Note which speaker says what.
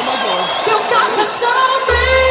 Speaker 1: Oh my god.
Speaker 2: You got to show me.